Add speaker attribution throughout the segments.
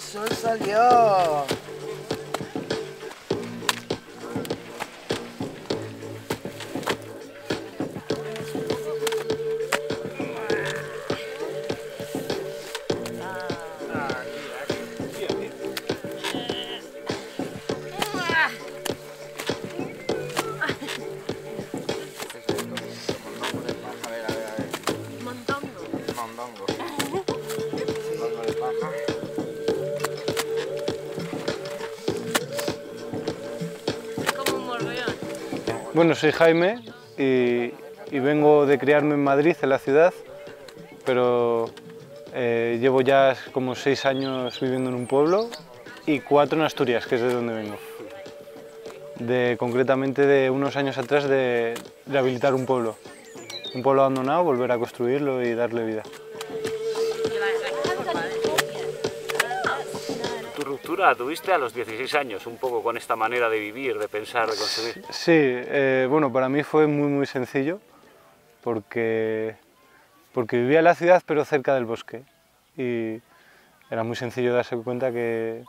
Speaker 1: condições ali, ó.
Speaker 2: Bueno, soy Jaime y, vengo de criarme en Madrid, en la ciudad, pero eh, llevo ya como seis años viviendo en un pueblo y cuatro en Asturias, que es de donde vengo. De, concretamente de unos años atrás de rehabilitar un pueblo. Un pueblo abandonado, volver a construirlo y darle vida.
Speaker 3: La tuviste a los 16 años, un poco con esta manera de vivir, de pensar, de consumir.
Speaker 2: Sí, eh, bueno, para mí fue muy muy sencillo porque, porque vivía en la ciudad pero cerca del bosque y era muy sencillo darse cuenta que,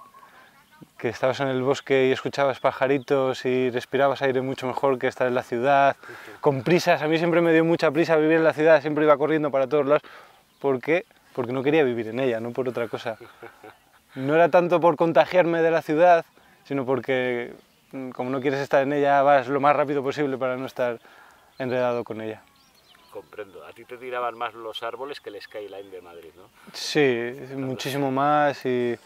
Speaker 2: que estabas en el bosque y escuchabas pajaritos y respirabas aire mucho mejor que estar en la ciudad, con prisas. A mí siempre me dio mucha prisa vivir en la ciudad, siempre iba corriendo para todos lados. ¿Por qué? Porque no quería vivir en ella, no por otra cosa. No era tanto por contagiarme de la ciudad, sino porque mm, como no quieres estar en ella, vas lo más rápido posible para no estar enredado con ella.
Speaker 3: Comprendo. A ti te tiraban más los árboles que el skyline de Madrid, ¿no?
Speaker 2: Sí, muchísimo más y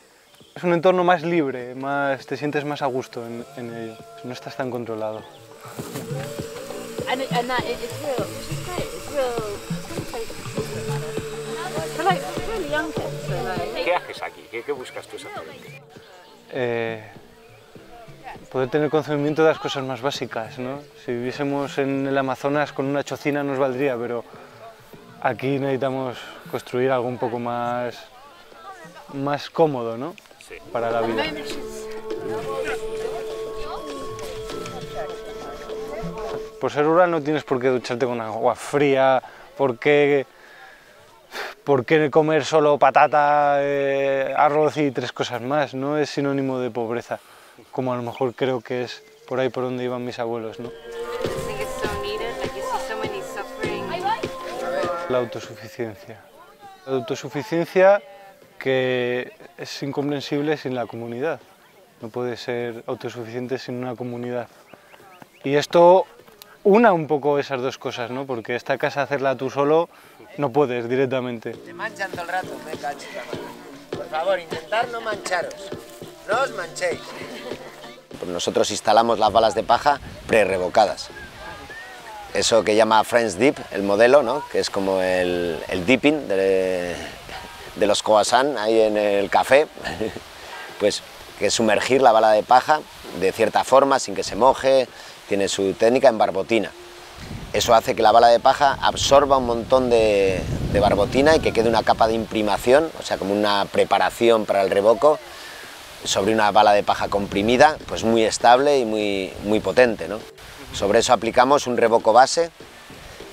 Speaker 2: es un entorno más libre, más, te sientes más a gusto en, en ello, no estás tan controlado.
Speaker 3: Haces aquí? ¿Qué, qué buscas tú exactamente?
Speaker 2: Eh, poder tener conocimiento de las cosas más básicas, ¿no? Si viviésemos en el Amazonas con una chocina nos valdría, pero aquí necesitamos construir algo un poco más, más cómodo, ¿no?
Speaker 3: Sí.
Speaker 2: Para la vida. Por ser rural no tienes por qué ducharte con agua fría, por qué, por qué comer solo patata, eh, arroz y tres cosas más. No es sinónimo de pobreza, como a lo mejor creo que es por ahí por donde iban mis abuelos. ¿no? La autosuficiencia. La autosuficiencia que es incomprensible sin la comunidad. No puede ser autosuficiente sin una comunidad. Y esto una un poco esas dos cosas, ¿no? Porque esta casa hacerla tú solo no puedes directamente.
Speaker 4: Te manchan todo el rato, me cacho. Por favor, intentad no mancharos. No os manchéis.
Speaker 5: Pues nosotros instalamos las balas de paja pre-revocadas. Eso que llama French Dip, el modelo, ¿no? que es como el, el dipping de, de los croissants ahí en el café, pues que es sumergir la bala de paja de cierta forma, sin que se moje, tiene su técnica en barbotina. Eso hace que la bala de paja absorba un montón de, barbotina y que quede una capa de imprimación, o sea, como una preparación para el revoco, sobre una bala de paja comprimida, pues muy estable y muy, muy potente. ¿no? Sobre eso aplicamos un revoco base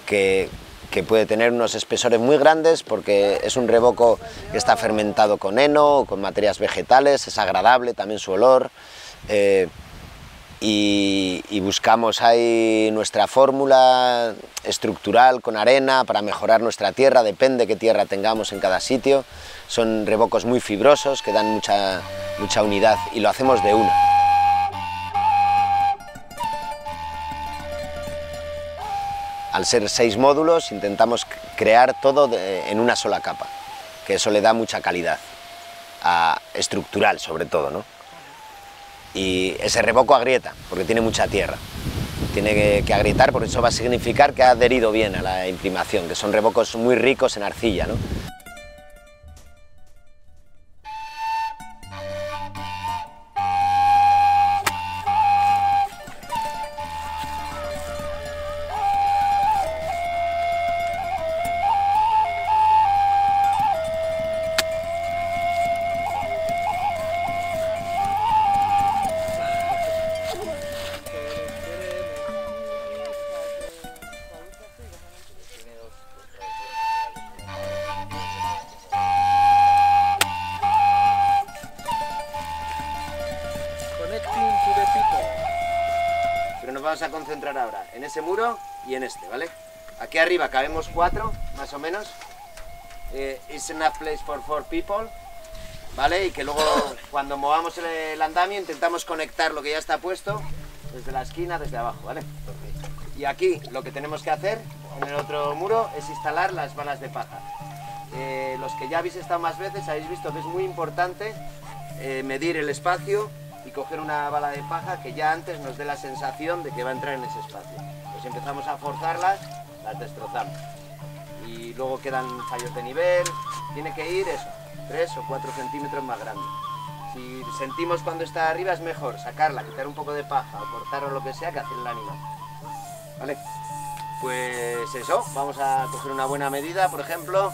Speaker 5: que, que puede tener unos espesores muy grandes porque es un revoco que está fermentado con heno, con materias vegetales, es agradable también su olor. eh, y, buscamos ahí nuestra fórmula estructural con arena para mejorar nuestra tierra, depende qué tierra tengamos en cada sitio. Son revocos muy fibrosos que dan mucha, mucha unidad y lo hacemos de una. Al ser seis módulos intentamos crear todo en una sola capa, que eso le da mucha calidad, a- estructural sobre todo, ¿no? Y ese revoco agrieta, porque tiene mucha tierra. Tiene que, que agrietar, porque eso va a significar que ha adherido bien a la imprimación, que son revocos muy ricos en arcilla. Vamos a concentrar ahora en ese muro y en este, ¿vale? Aquí arriba cabemos cuatro, más o menos. Eh, it's enough place for four people. ¿Vale? Y que luego cuando movamos el, el andamio intentamos conectar lo que ya está puesto desde la esquina, desde abajo, ¿vale? Y aquí lo que tenemos que hacer en el otro muro es instalar las balas de paja. Eh, los que ya habéis estado más veces habéis visto que es muy importante eh, medir el espacio y coger una bala de paja que ya antes nos dé la sensación de que va a entrar en ese espacio. Pues empezamos a forzarlas, las destrozamos. Y luego quedan fallos de nivel, tiene que ir eso, 3 o 4 centímetros más grande. Si sentimos cuando está arriba es mejor sacarla, quitar un poco de paja o cortar o lo que sea que hacer el animal. ¿Vale? Pues eso, vamos a coger una buena medida, por ejemplo,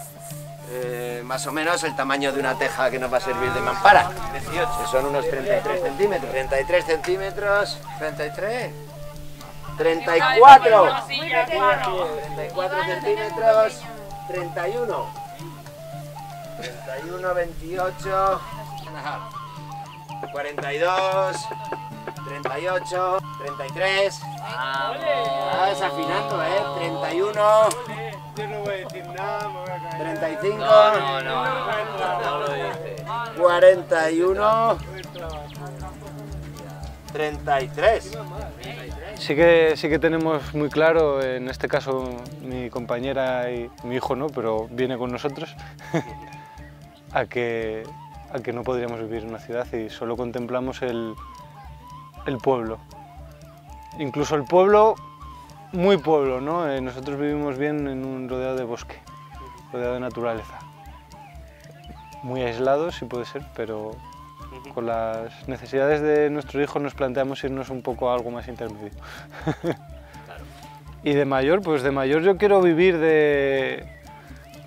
Speaker 5: eh, más o menos el tamaño de una teja que nos va a servir de mampara. 18. Que son unos 33 centímetros. 33 centímetros. 33. 34. 34 centímetros. 31. 31, 28. 42. 38. 33. Vas afinando, ¿eh? 31.
Speaker 6: Yo no voy a decir nada, me voy a caer.
Speaker 5: 35. 41. 33.
Speaker 2: Sí que, sí que tenemos muy claro, en este caso mi compañera y mi hijo no, pero viene con nosotros, a que, a que no podríamos vivir en una ciudad y solo contemplamos el, el pueblo. Incluso el pueblo, muy pueblo, ¿no? Eh, nosotros vivimos bien en un rodeado de bosque, rodeado de naturaleza. Muy aislados, si puede ser, pero con las necesidades de nuestro hijo nos planteamos irnos un poco a algo más intermedio. y de mayor, pues de mayor yo quiero vivir de,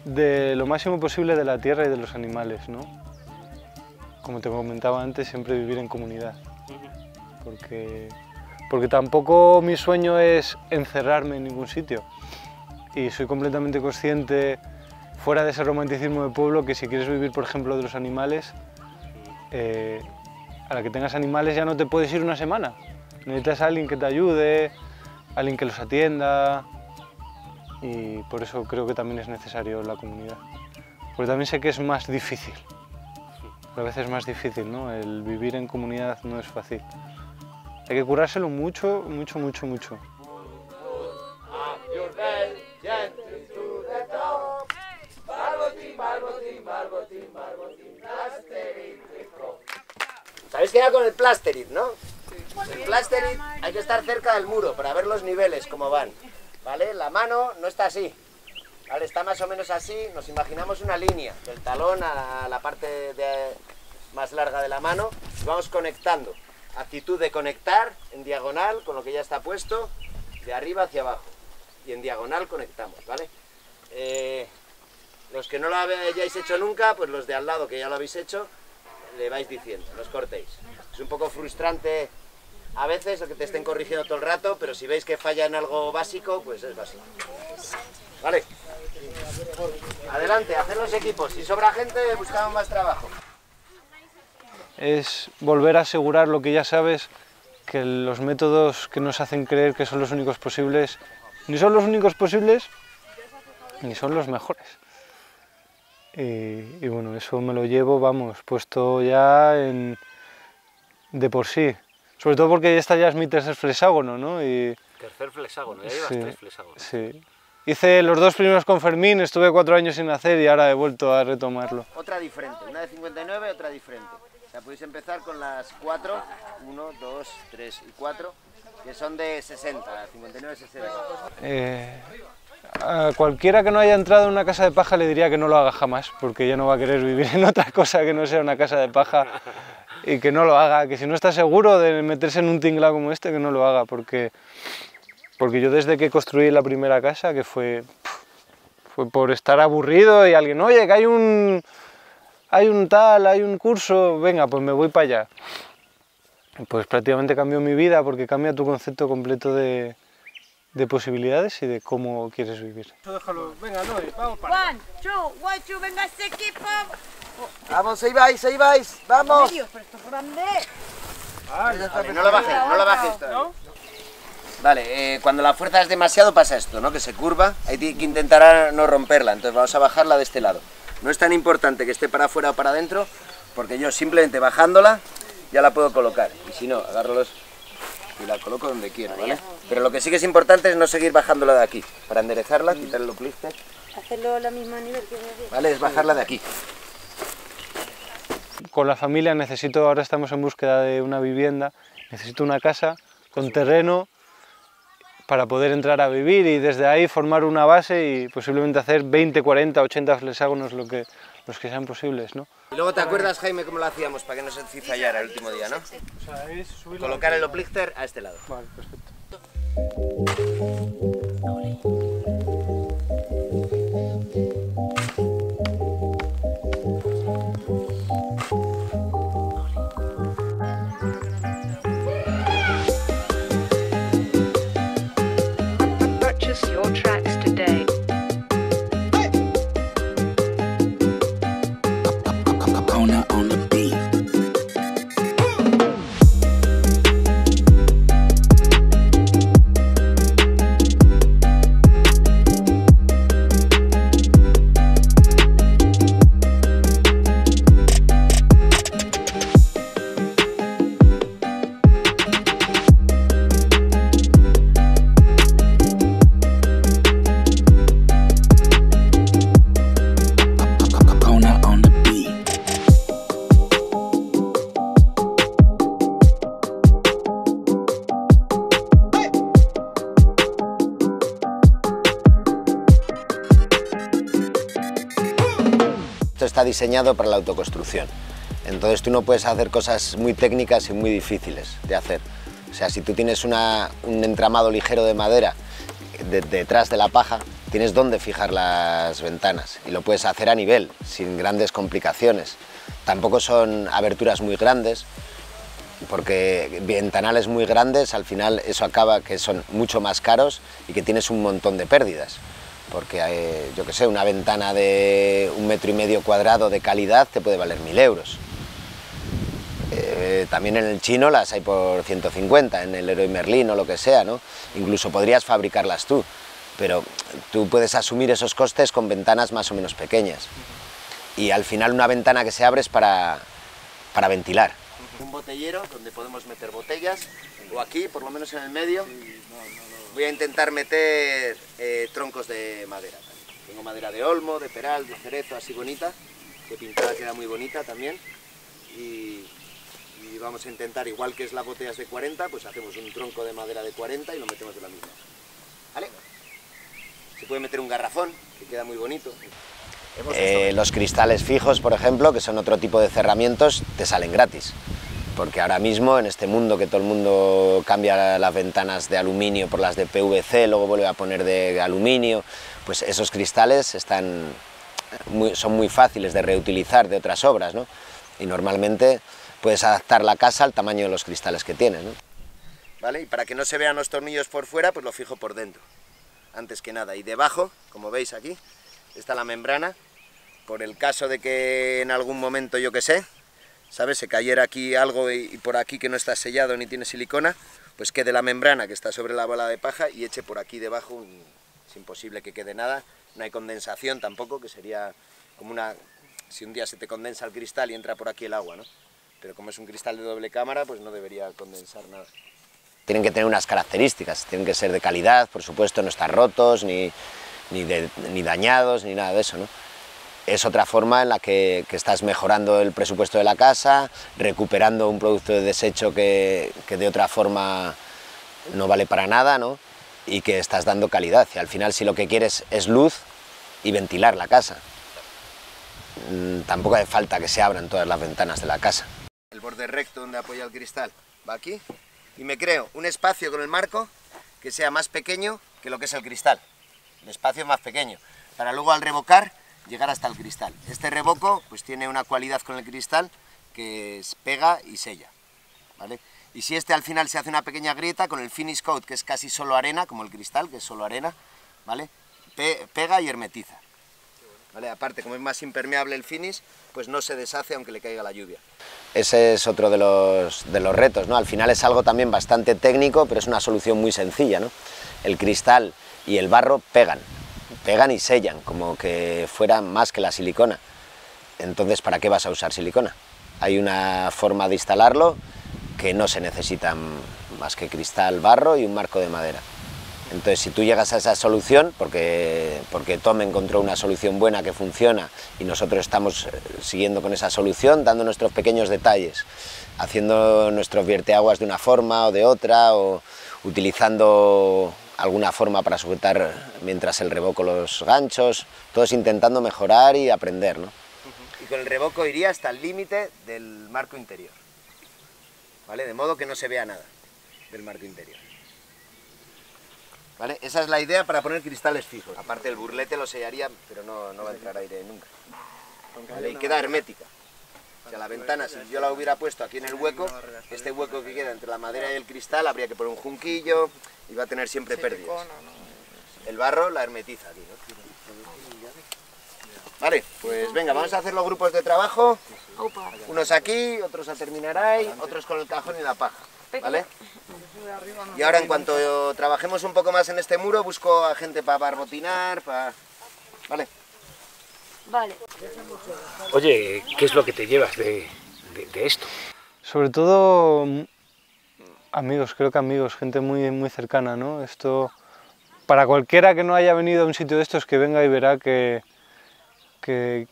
Speaker 2: de lo máximo posible de la tierra y de los animales, ¿no? Como te comentaba antes, siempre vivir en comunidad. Porque, porque tampoco mi sueño es encerrarme en ningún sitio. Y soy completamente consciente, fuera de ese romanticismo de pueblo, que si quieres vivir, por ejemplo, de los animales, eh, a la que tengas animales ya no te puedes ir una semana. Necesitas a alguien que te ayude, alguien que los atienda y por eso creo que también es necesario la comunidad. Porque también sé que es más difícil, a veces es más difícil, ¿no? El vivir en comunidad no es fácil. Hay que curárselo mucho, mucho, mucho, mucho.
Speaker 5: ¿Sabéis qué va con el plasterit, no? El plasterit hay que estar cerca del muro para ver los niveles, cómo van. ¿Vale? La mano no está así. ¿Vale? Está más o menos así. Nos imaginamos una línea del talón a la parte de- más larga de la mano y vamos conectando. Actitud de conectar en diagonal con lo que ya está puesto, de arriba hacia abajo. Y en diagonal conectamos, ¿vale? Eh, los que no lo hayáis hecho nunca, pues los de al lado que ya lo habéis hecho, le vais diciendo, no os cortéis. Es un poco frustrante a veces que te estén corrigiendo todo el rato, pero si veis que falla en algo básico, pues es básico. ¿Vale? Adelante, hacer los equipos. Si sobra gente, buscamos más trabajo.
Speaker 2: Es volver a asegurar lo que ya sabes, que los métodos que nos hacen creer que son los únicos posibles, ni son los únicos posibles, ni son los mejores. Y, y bueno, eso me lo llevo, vamos, puesto ya en, de por sí. Sobre todo porque esta ya es mi tercer flexágono, ¿no? Y,
Speaker 3: Tercer flexágono, ya llevas
Speaker 2: Sí,
Speaker 3: tres flexágonos.
Speaker 2: sí. Hice los dos primeros con Fermín, estuve cuatro años sin hacer y ahora he vuelto a retomarlo.
Speaker 5: Otra diferente, una de 59, otra diferente. O sea, podéis empezar con las 4, 1, 2, 3 y 4, que son de 60, 59, 60.
Speaker 2: Eh, a cualquiera que no haya entrado en una casa de paja le diría que no lo haga jamás, porque ya no va a querer vivir en otra cosa que no sea una casa de paja y que no lo haga, que si no está seguro de meterse en un tinglado como este, que no lo haga, porque, porque yo desde que construí la primera casa, que fue, fue por estar aburrido y alguien, oye, que hay un, hay un tal, hay un curso, venga, pues me voy para allá. Pues prácticamente cambió mi vida porque cambia tu concepto completo de, de posibilidades y de cómo quieres vivir.
Speaker 6: Déjalo, venga, no, vamos para
Speaker 1: One, two, one, two, venga ese equipo.
Speaker 5: Vamos, ahí vais, ahí vais, vamos.
Speaker 1: Dios, pero esto es grande.
Speaker 5: Vale, no lo bajéis, no bajéis todavía. Vale, eh, cuando la fuerza es demasiado pasa esto, ¿no? Que se curva, hay que intentar no romperla, entonces vamos a bajarla de este lado. No es tan importante que esté para afuera o para adentro, porque yo simplemente bajándola ya la puedo colocar. Y si no, agarro los y la coloco donde quiero, ¿vale? Pero lo que sí que es importante es no seguir bajándola de aquí. Para enderezarla, quitarle los clisters,
Speaker 7: Hacerlo a la misma nivel que me
Speaker 5: ¿vale? Es bajarla de aquí.
Speaker 2: Con la familia necesito, ahora estamos en búsqueda de una vivienda, necesito una casa con terreno para poder entrar a vivir y desde ahí formar una base y posiblemente hacer 20, 40, 80 flexágonos, lo que, los que sean posibles, ¿no?
Speaker 5: Y luego te acuerdas, Jaime, cómo lo hacíamos para que no se cizallara el último día, ¿no?
Speaker 6: O sea, es
Speaker 5: Colocar el oplichter a este lado.
Speaker 2: Vale, perfecto.
Speaker 8: Diseñado para la autoconstrucción. Entonces tú no puedes hacer cosas muy técnicas y muy difíciles de hacer. O sea, si tú tienes un entramado ligero de madera de- detrás de la paja, tienes dónde fijar las ventanas y lo puedes hacer a nivel, sin grandes complicaciones. Tampoco son aberturas muy grandes, porque ventanales muy grandes, al final eso acaba que son mucho más caros y que tienes un montón de pérdidas. Porque, eh, yo que sé, una ventana de un metro y medio cuadrado de calidad te puede valer mil euros. Eh, también en el chino las hay por 150, en el Leroy Merlin o lo que sea, ¿no? Incluso podrías fabricarlas tú, pero tú puedes asumir esos costes con ventanas más o menos pequeñas. Y al final una ventana que se abre es para, para ventilar.
Speaker 5: Un botellero donde podemos meter botellas, o aquí, por lo menos en el medio. Voy a intentar meter eh, troncos de madera. también. Tengo madera de olmo, de peral, de cerezo, así bonita, que pintada queda muy bonita también. Y, vamos a intentar, igual que es la botella es de 40, pues hacemos un tronco de madera de 40 y lo metemos de la misma. ¿Vale? Se puede meter un garrafón, que queda muy bonito.
Speaker 8: Eh, los cristales fijos, por ejemplo, que son otro tipo de cerramientos, te salen gratis. Porque ahora mismo, en este mundo que todo el mundo cambia las ventanas de aluminio por las de PVC, luego vuelve a poner de aluminio, pues esos cristales están son muy fáciles de reutilizar de otras obras, ¿no? Y normalmente puedes adaptar la casa al tamaño de los cristales que tienes, ¿no?
Speaker 5: ¿vale? Y para que no se vean los tornillos por fuera, pues lo fijo por dentro, antes que nada. Y debajo, como veis aquí, está la membrana, por el caso de que en algún momento, yo que sé, ¿sabes? Se cayera aquí algo y, por aquí que no está sellado ni tiene silicona, pues quede la membrana que está sobre la bola de paja y eche por aquí debajo, es imposible que quede nada, no hay condensación tampoco, que sería como una... Si un día se te condensa el cristal y entra por aquí el agua, ¿no? Pero como es un cristal de doble cámara, pues no debería condensar nada.
Speaker 8: tienen que tener unas características, tienen que ser de calidad, por supuesto, no estar rotos, ni, ni dañados, ni nada de eso. ¿no? Es otra forma en la que, que estás mejorando el presupuesto de la casa, recuperando un producto de desecho que, que de otra forma no vale para nada, ¿no? y que estás dando calidad. Y al final, si lo que quieres es luz y ventilar la casa, mm, tampoco hace falta que se abran todas las ventanas de la casa.
Speaker 5: el borde recto donde apoya el cristal va aquí y me creo un espacio con el marco que sea más pequeño que lo que es el cristal. El espacio más pequeño, para luego al revocar llegar hasta el cristal. Este revoco pues tiene una cualidad con el cristal que es pega y sella. ¿vale? Y si este al final se hace una pequeña grieta con el finish coat que es casi solo arena, como el cristal que es solo arena, ¿vale? Pe- pega y hermetiza. ¿Vale? Aparte, como es más impermeable el finish, pues no se deshace aunque le caiga la lluvia.
Speaker 8: ese es otro de los, de los retos, ¿no? Al final es algo también bastante técnico, pero es una solución muy sencilla, ¿no? El cristal y el barro pegan, pegan y sellan, como que fuera más que la silicona. Entonces, ¿para qué vas a usar silicona? Hay una forma de instalarlo que no se necesita más que cristal, barro y un marco de madera. Entonces, si tú llegas a esa solución, porque, porque Tom encontró una solución buena que funciona y nosotros estamos eh, siguiendo con esa solución, dando nuestros pequeños detalles, haciendo nuestros vierteaguas de una forma o de otra, o utilizando alguna forma para sujetar mientras el revoco los ganchos, todos intentando mejorar y aprender, ¿no?
Speaker 5: Y con el revoco iría hasta el límite del marco interior. ¿Vale? De modo que no se vea nada del marco interior. ¿Vale? Esa es la idea para poner cristales fijos. Aparte el burlete lo sellaría, pero no, no va a entrar aire nunca. Y queda hermética. Sea, la ventana, si yo la hubiera puesto aquí en el hueco, este hueco que queda entre la madera y el cristal, habría que poner un junquillo y va a tener siempre pérdidas. El barro la hermetiza aquí, ¿no? Vale, pues venga, vamos a hacer los grupos de trabajo. Unos aquí, otros a terminar ahí, otros con el cajón y la paja. ¿Vale? Y ahora en cuanto trabajemos un poco más en este muro, busco a gente para barbotinar, para... ¿Vale?
Speaker 1: Vale.
Speaker 3: Oye, ¿qué es lo que te llevas de, de- de esto?
Speaker 2: Sobre todo mm, amigos, creo que amigos, gente muy, muy cercana, ¿no? Esto, para cualquiera que no haya venido a un sitio de estos, que venga y verá que, que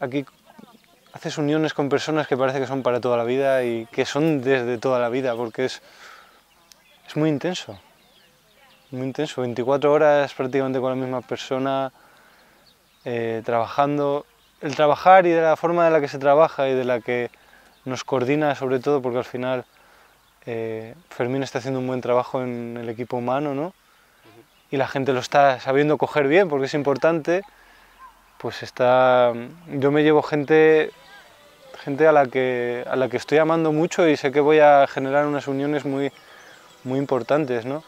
Speaker 2: aquí haces uniones con personas que parece que son para toda la vida y que son desde toda la vida, porque es, es muy intenso, muy intenso, 24 horas prácticamente con la misma persona, eh, trabajando. El trabajar y de la forma de la que se trabaja y de la que nos coordina sobre todo, porque al final eh, Fermín está haciendo un buen trabajo en el equipo humano, ¿no? Y la gente lo está sabiendo coger bien, porque es importante. Pues está, yo me llevo gente, gente a la que a la que estoy amando mucho y sé que voy a generar unas uniones muy, muy importantes, ¿no?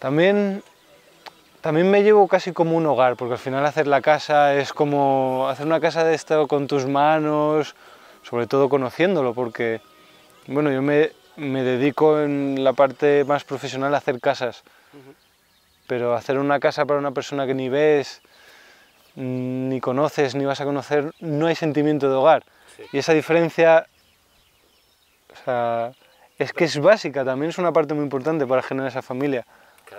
Speaker 2: También también me llevo casi como un hogar, porque al final hacer la casa es como hacer una casa de esto con tus manos, sobre todo conociéndolo, porque bueno, yo me, me dedico en la parte más profesional a hacer casas, pero hacer una casa para una persona que ni ves, mm, ni conoces, ni vas a conocer, no hay sentimiento de hogar. Y esa diferencia, o sea, es que es básica, también es una parte muy importante para generar esa familia.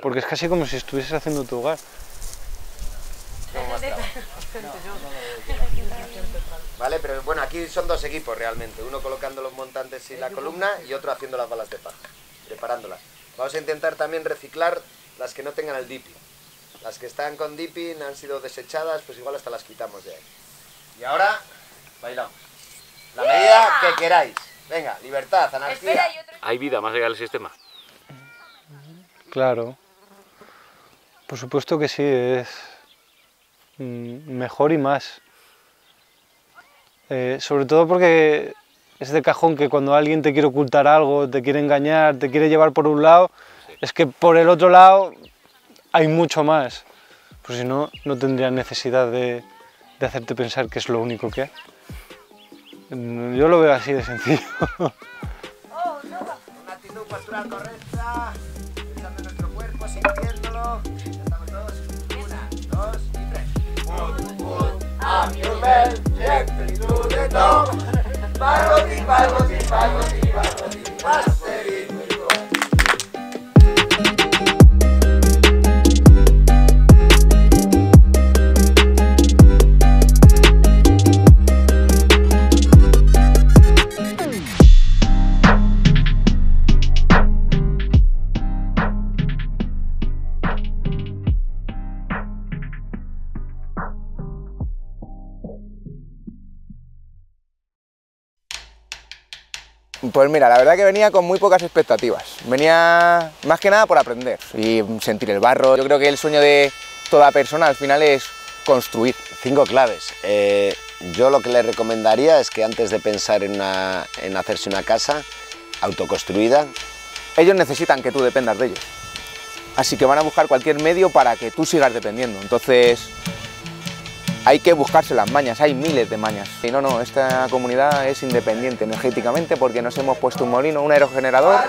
Speaker 2: Porque es casi como si estuvieses haciendo tu hogar.
Speaker 5: ¿Vale? Pero bueno, aquí son dos equipos realmente. Uno colocando los montantes y la columna y otro haciendo las balas de paja, preparándolas. Vamos a intentar también reciclar las que no tengan el dipping. Las que están con dipping han sido desechadas, pues igual hasta las quitamos de ahí. Y ahora, bailamos. La medida que queráis. Venga, libertad, anarquía.
Speaker 3: ¿Hay vida más allá del sistema?
Speaker 2: Claro. Por supuesto que sí, es mm, mejor y más. Eh, sobre todo porque es de cajón que cuando alguien te quiere ocultar algo, te quiere engañar, te quiere llevar por un lado, es que por el otro lado hay mucho más. Pues si no, no tendría necesidad de, de hacerte pensar que es lo único que hay. Mm, Yo lo veo así de sencillo.
Speaker 5: Una actitud postural correcta, pensando en nuestro cuerpo, sintiéndolo. Ya estamos todos. Una, dos
Speaker 9: Pues mira, la verdad que venía con muy pocas expectativas. Venía más que nada por aprender y sentir el barro. Yo creo que el sueño de toda persona al final es construir.
Speaker 8: Cinco claves. Eh, yo lo que le recomendaría es que antes de pensar en, una- en hacerse una casa autoconstruida,
Speaker 9: Ellos necesitan que tú dependas de ellos. Así que van a buscar cualquier medio para que tú sigas dependiendo. Entonces, hay que buscarse las mañas, hay miles de mañas. Y no, no, esta comunidad es independiente energéticamente porque nos hemos puesto un molino, un aerogenerador.